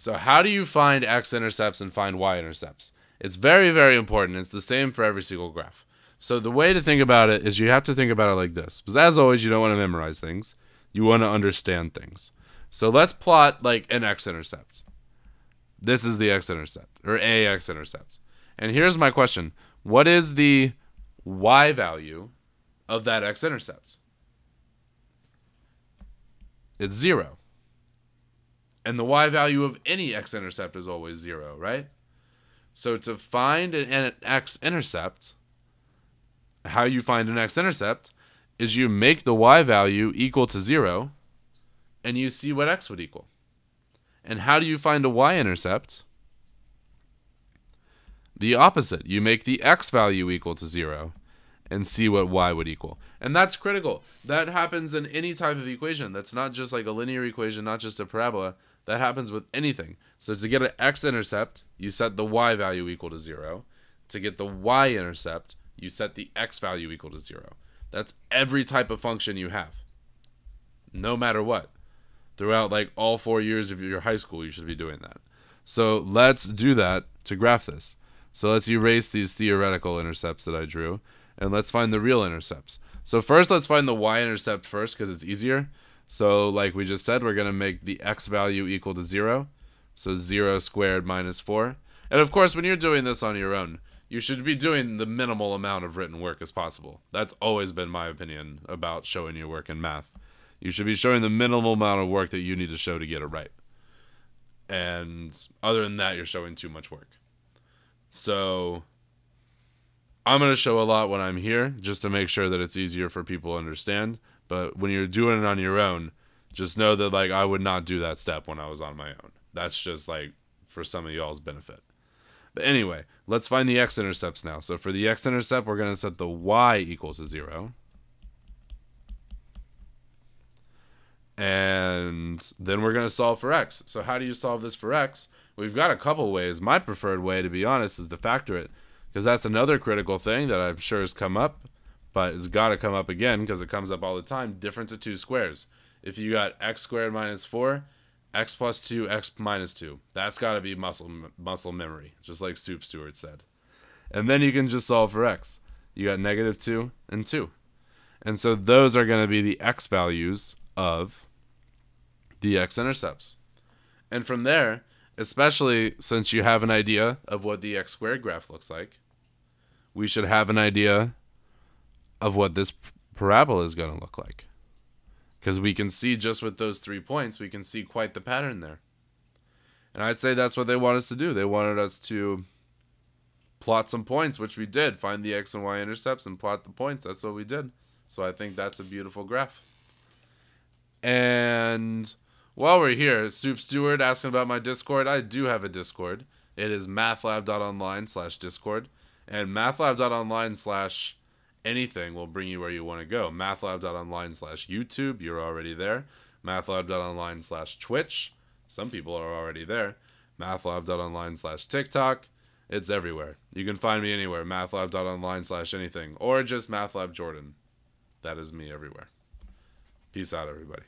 So how do you find x-intercepts and find y-intercepts? It's very, very important. It's the same for every single graph. So the way to think about it is you have to think about it like this. Because as always, you don't want to memorize things. You want to understand things. So let's plot like an x-intercept. This is the x-intercept or a x-intercept. And here's my question. What is the y value of that x-intercept? It's 0. And the y value of any x-intercept is always 0, right? So to find an x-intercept, how you find an x-intercept is you make the y value equal to 0 and you see what x would equal. And how do you find a y-intercept? The opposite. You make the x value equal to 0 and see what y would equal. And that's critical. That happens in any type of equation. That's not just like a linear equation, not just a parabola. That happens with anything. So to get an x-intercept, you set the y value equal to 0. To get the y-intercept, you set the x value equal to 0. That's every type of function you have. No matter what. Throughout like all 4 years of your high school, you should be doing that. So let's do that to graph this. So let's erase these theoretical intercepts that I drew and let's find the real intercepts. So first let's find the y-intercept first because it's easier. So like we just said, we're going to make the x value equal to 0. So 0 squared minus 4. And of course, when you're doing this on your own, you should be doing the minimal amount of written work as possible. That's always been my opinion about showing your work in math. You should be showing the minimal amount of work that you need to show to get it right. And other than that, you're showing too much work. So I'm going to show a lot when I'm here just to make sure that it's easier for people to understand. But when you're doing it on your own, just know that like I would not do that step when I was on my own. That's just like for some of y'all's benefit. But anyway, let's find the x-intercepts now. So for the x-intercept, we're going to set the y equal to 0. And then we're going to solve for x. So how do you solve this for x? We've got a couple ways. My preferred way, to be honest, is to factor it because that's another critical thing that I'm sure has come up, but it's got to come up again because it comes up all the time. Difference of two squares. If you got x squared minus 4, x plus 2, x minus 2. That's got to be muscle muscle memory, just like Soup Stewart said. And then you can just solve for x. You got negative 2 and 2. And so those are going to be the x values of the x-intercepts. And from there, especially since you have an idea of what the x squared graph looks like, we should have an idea of what this parabola is going to look like. Because we can see just with those three points, we can see quite the pattern there. And I'd say that's what they want us to do. They wanted us to plot some points, which we did. Find the x and y intercepts and plot the points. That's what we did. So I think that's a beautiful graph. And while we're here, Soup Stewart asking about my Discord. I do have a Discord. It is mathlab.online slash Discord. And mathlab.online slash anything will bring you where you want to go. Mathlab.online slash YouTube, you're already there. Mathlab.online slash Twitch, some people are already there. Mathlab.online slash TikTok, it's everywhere. You can find me anywhere. Mathlab.online slash anything. Or just Mathlab Jordan. That is me everywhere. Peace out, everybody.